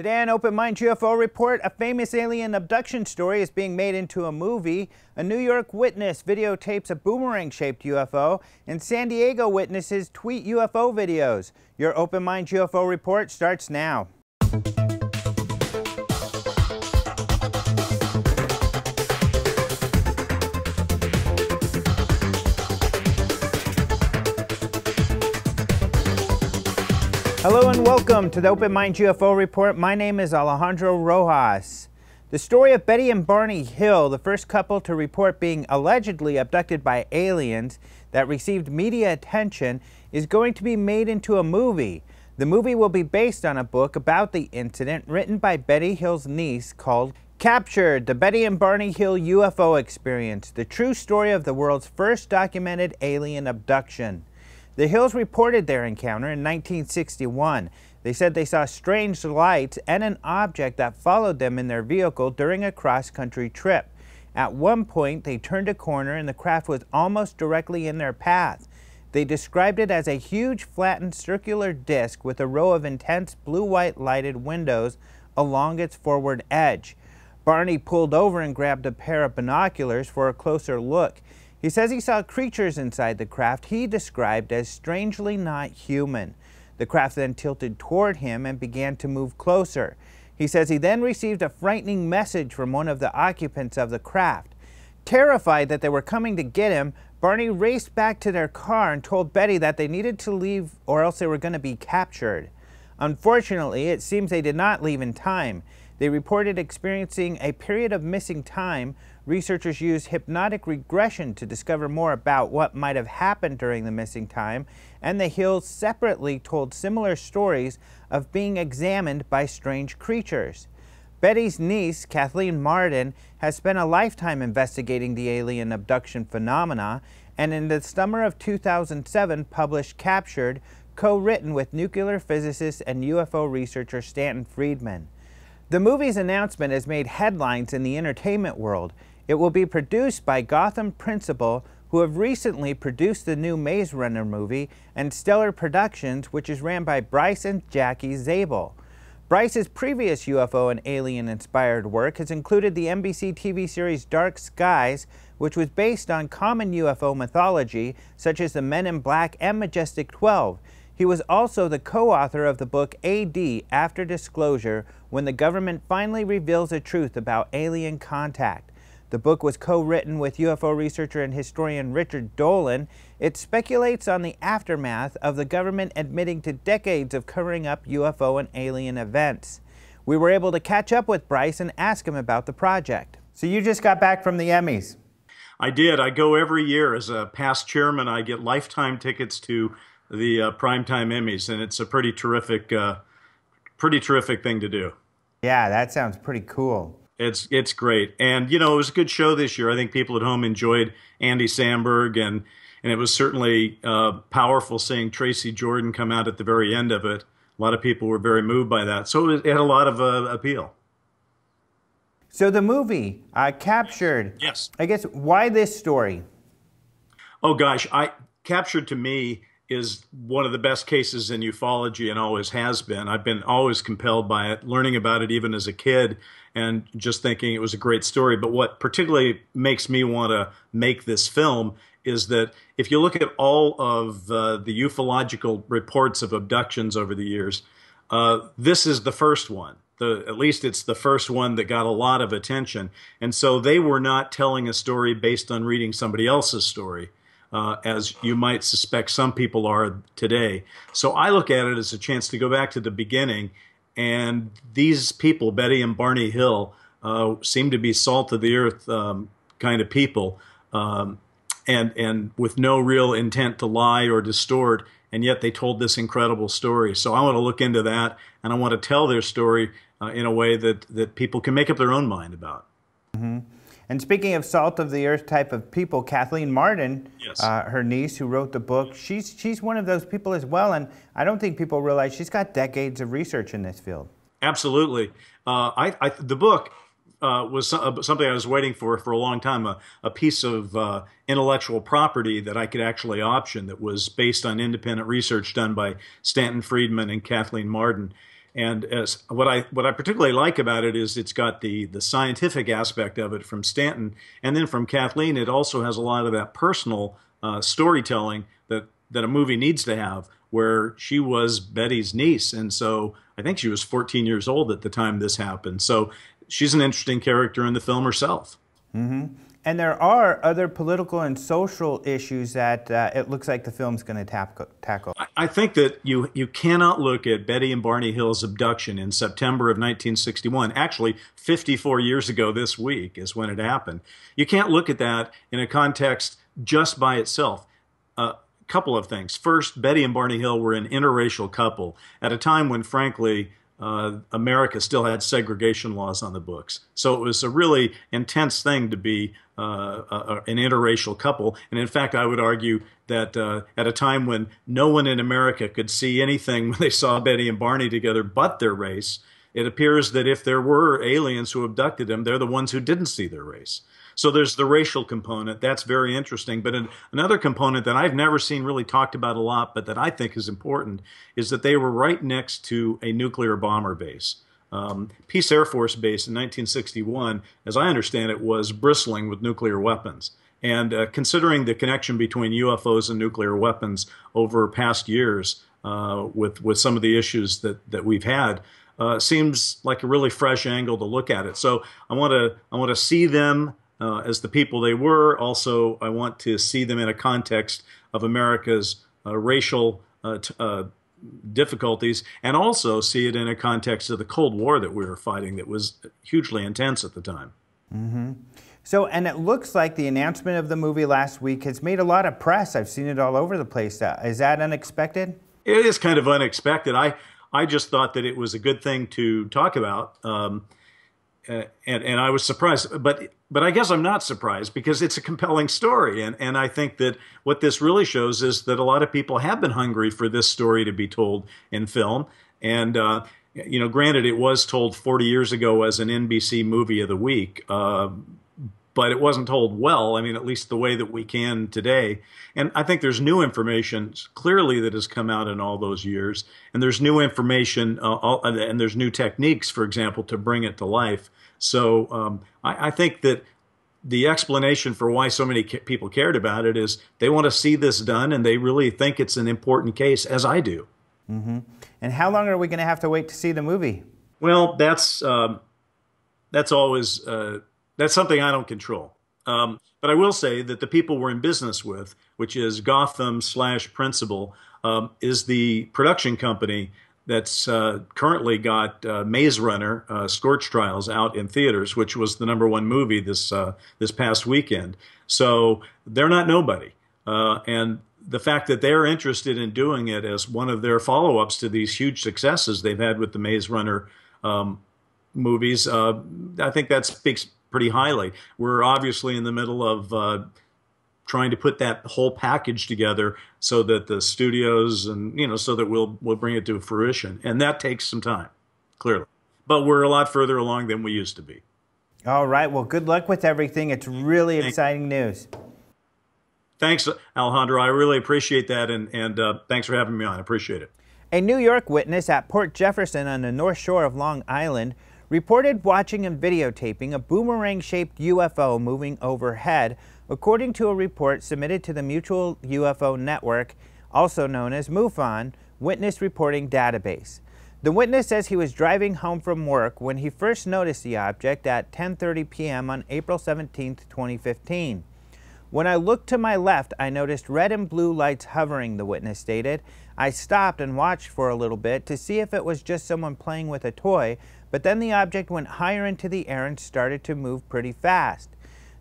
Today on Open Mind UFO Report, a famous alien abduction story is being made into a movie. A New York witness videotapes a boomerang-shaped UFO, and San Diego witnesses tweet UFO videos. Your Open Mind UFO Report starts now. Hello and welcome to the Open Mind UFO Report. My name is Alejandro Rojas. The story of Betty and Barney Hill, the first couple to report being allegedly abducted by aliens that received media attention, is going to be made into a movie. The movie will be based on a book about the incident written by Betty Hill's niece called Captured, the Betty and Barney Hill UFO Experience, the true story of the world's first documented alien abduction. The Hills reported their encounter in 1961. They said they saw strange lights and an object that followed them in their vehicle during a cross-country trip. At one point, they turned a corner and the craft was almost directly in their path. They described it as a huge flattened circular disc with a row of intense blue-white lighted windows along its forward edge. Barney pulled over and grabbed a pair of binoculars for a closer look. He says he saw creatures inside the craft he described as strangely not human. The craft then tilted toward him and began to move closer. He says he then received a frightening message from one of the occupants of the craft. Terrified that they were coming to get him, Barney raced back to their car and told Betty that they needed to leave or else they were going to be captured. Unfortunately, it seems they did not leave in time. They reported experiencing a period of missing time Researchers used hypnotic regression to discover more about what might have happened during the missing time, and the Hills separately told similar stories of being examined by strange creatures. Betty's niece, Kathleen Marden, has spent a lifetime investigating the alien abduction phenomena, and in the summer of 2007 published Captured, co-written with nuclear physicist and UFO researcher Stanton Friedman. The movie's announcement has made headlines in the entertainment world, it will be produced by Gotham Principal, who have recently produced the new Maze Runner movie, and Stellar Productions, which is ran by Bryce and Jackie Zabel. Bryce's previous UFO and alien-inspired work has included the NBC TV series Dark Skies, which was based on common UFO mythology, such as the Men in Black and Majestic 12. He was also the co-author of the book AD After Disclosure, when the government finally reveals the truth about alien contact. The book was co-written with UFO researcher and historian Richard Dolan. It speculates on the aftermath of the government admitting to decades of covering up UFO and alien events. We were able to catch up with Bryce and ask him about the project. So you just got back from the Emmys. I did. I go every year as a past chairman. I get lifetime tickets to the uh, primetime Emmys, and it's a pretty terrific, uh, pretty terrific thing to do. Yeah, that sounds pretty cool. It's it's great, and you know it was a good show this year. I think people at home enjoyed Andy Samberg, and and it was certainly uh, powerful seeing Tracy Morgan come out at the very end of it. A lot of people were very moved by that, so it, had a lot of uh, appeal. So the movie uh, captured. Yes. I guess why this story? Oh gosh, I captured to me is one of the best cases in ufology and always has been. I've been always compelled by it, learning about it even as a kid and just thinking it was a great story. But what particularly makes me want to make this film is that if you look at all of uh, the ufological reports of abductions over the years, uh, this is the first one. The, at least it's the first one that got a lot of attention. And so they were not telling a story based on reading somebody else's story uh, as you might suspect some people are today. So I look at it as a chance to go back to the beginning. And these people, Betty and Barney Hill, uh, seem to be salt of the earth um, kind of people, um, and and with no real intent to lie or distort. And yet they told this incredible story. So I want to look into that, and I want to tell their story uh, in a way that that people can make up their own mind about. Mm-hmm. And speaking of salt of the earth type of people, Kathleen Marden, yes. uh, her niece who wrote the book, she's, she's one of those people as well. And I don't think people realize she's got decades of research in this field. Absolutely. Uh, I, I, the book uh, was uh, something I was waiting for for a long time, a, a piece of uh, intellectual property that I could actually option that was based on independent research done by Stanton Friedman and Kathleen Marden. And as what I what I particularly like about it is it's got the the scientific aspect of it from Stanton, and then from Kathleen, it also has a lot of that personal uh, storytelling that that a movie needs to have. Where she was Betty's niece, and so I think she was 14 years old at the time this happened. So she's an interesting character in the film herself. Mm-hmm. And there are other political and social issues that uh, it looks like the film's going to tackle. I think that you you cannot look at Betty and Barney Hill's abduction in September of 1961. Actually, 54 years ago this week is when it happened. You can't look at that in a context just by itself. A uh, couple of things. First, Betty and Barney Hill were an interracial couple at a time when, frankly, uh, America still had segregation laws on the books. So it was a really intense thing to be uh, a, an interracial couple. And in fact, I would argue that uh, at a time when no one in America could see anything when they saw Betty and Barney together but their race, it appears that if there were aliens who abducted them, they're the ones who didn't see their race. So there's the racial component. That's very interesting. But another component that I've never seen really talked about a lot, but that I think is important, is that they were right next to a nuclear bomber base. Um, Pease Air Force Base in 1961, as I understand it, was bristling with nuclear weapons. And uh, considering the connection between UFOs and nuclear weapons over past years, uh, with with some of the issues that that we've had, uh, seems like a really fresh angle to look at it. So I want to I want to see them uh, as the people they were. Also, I want to see them in a context of America's uh, racial uh, uh, difficulties, and also see it in a context of the Cold War that we were fighting, that was hugely intense at the time. Mm-hmm. So, and it looks like the announcement of the movie last week has made a lot of press. I've seen it all over the place. Uh, is that unexpected? It is kind of unexpected. I I just thought that it was a good thing to talk about. Um, and and I was surprised, but but I guess I'm not surprised because it's a compelling story, and and I think that what this really shows is that a lot of people have been hungry for this story to be told in film, and uh, you know, granted, it was told 40 years ago as an NBC movie of the week. Uh, but it wasn't told well. I mean, at least the way that we can today. And I think there's new information clearly that has come out in all those years, and there's new information uh, all, and there's new techniques, for example, to bring it to life. So um, I, I, think that the explanation for why so many people cared about it is they want to see this done, and they really think it's an important case, as I do. Mm-hmm. And how long are we going to have to wait to see the movie? Well, that's um, that's always. Uh, that's something I don't control. Um, but I will say that the people we're in business with, which is Gotham slash Principal, um, is the production company that's uh, currently got uh, Maze Runner, uh, Scorch Trials out in theaters, which was the number one movie this uh, this past weekend. So they're not nobody, uh, and the fact that they're interested in doing it as one of their follow ups to these huge successes they've had with the Maze Runner um, movies, uh, I think that speaks pretty highly. We're obviously in the middle of uh, trying to put that whole package together so that the studios and you know so that we'll we'll bring it to fruition, and that takes some time, clearly. But we're a lot further along than we used to be. All right. Well, good luck with everything. It's really exciting news. Thanks, Alejandro. I really appreciate that, and and uh, thanks for having me on. I appreciate it. A New York witness at Port Jefferson on the North Shore of Long Island reported watching and videotaping a boomerang-shaped UFO moving overhead, according to a report submitted to the Mutual UFO Network, also known as MUFON, Witness Reporting Database. The witness says he was driving home from work when he first noticed the object at 10:30 p.m. on April 17, 2015. When I looked to my left, I noticed red and blue lights hovering, the witness stated. I stopped and watched for a little bit to see if it was just someone playing with a toy, but then the object went higher into the air and started to move pretty fast.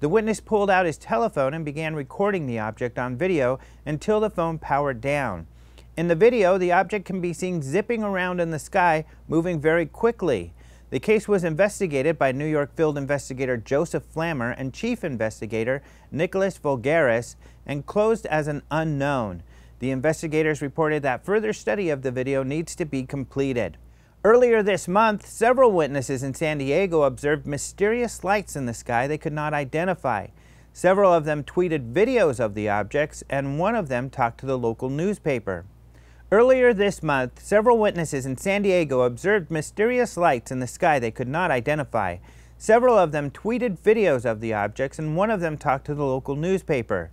The witness pulled out his telephone and began recording the object on video until the phone powered down. In the video, the object can be seen zipping around in the sky, moving very quickly. The case was investigated by New York field investigator Joseph Flammer and chief investigator Nicholas Vulgaris and closed as an unknown. The investigators reported that further study of the video needs to be completed. Earlier this month, several witnesses in San Diego observed mysterious lights in the sky they could not identify. Several of them tweeted videos of the objects, and one of them talked to the local newspaper. Earlier this month, several witnesses in San Diego observed mysterious lights in the sky they could not identify. Several of them tweeted videos of the objects, and one of them talked to the local newspaper.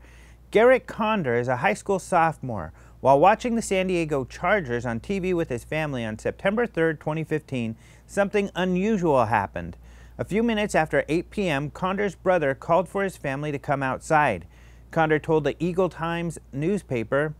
Garrett Conder is a high school sophomore. While watching the San Diego Chargers on TV with his family on September 3, 2015, something unusual happened. A few minutes after 8 p.m., Conder's brother called for his family to come outside. Conder told the Eagle Times newspaper,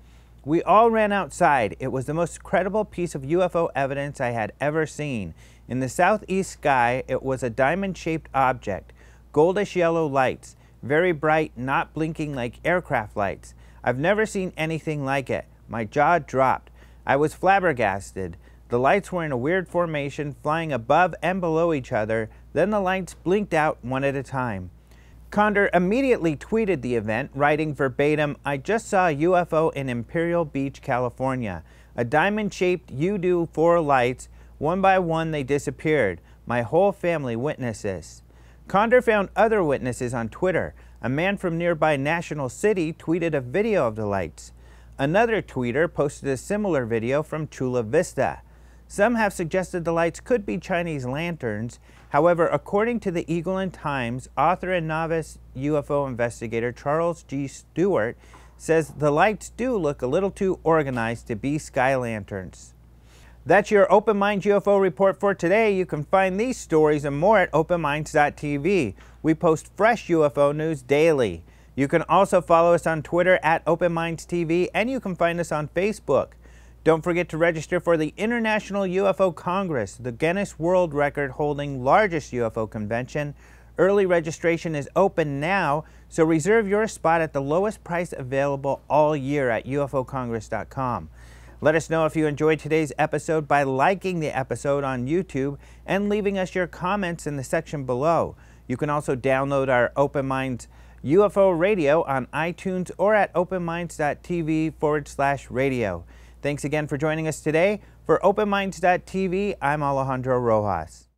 we all ran outside. It was the most credible piece of UFO evidence I had ever seen. In the southeast sky, it was a diamond-shaped object, goldish yellow lights, very bright, not blinking like aircraft lights. I've never seen anything like it. My jaw dropped. I was flabbergasted. The lights were in a weird formation, flying above and below each other. Then the lights blinked out one at a time. Condor immediately tweeted the event, writing verbatim, I just saw a UFO in Imperial Beach, California. A diamond-shaped U-do four lights. One by one they disappeared. My whole family witnesses. Condor found other witnesses on Twitter. A man from nearby National City tweeted a video of the lights. Another tweeter posted a similar video from Chula Vista. Some have suggested the lights could be Chinese lanterns. However, according to the Eagle and Times, author and novice UFO investigator Charles G. Stewart says the lights do look a little too organized to be sky lanterns. That's your Open Mind UFO report for today. You can find these stories and more at openminds.tv. We post fresh UFO news daily. You can also follow us on Twitter at OpenMindsTV and you can find us on Facebook. Don't forget to register for the International UFO Congress, the Guinness World Record holding largest UFO convention. Early registration is open now, so reserve your spot at the lowest price available all year at ufocongress.com. Let us know if you enjoyed today's episode by liking the episode on YouTube and leaving us your comments in the section below. You can also download our Open Minds UFO radio on iTunes or at openminds.tv forward slash radio. Thanks again for joining us today. For OpenMinds.tv, I'm Alejandro Rojas.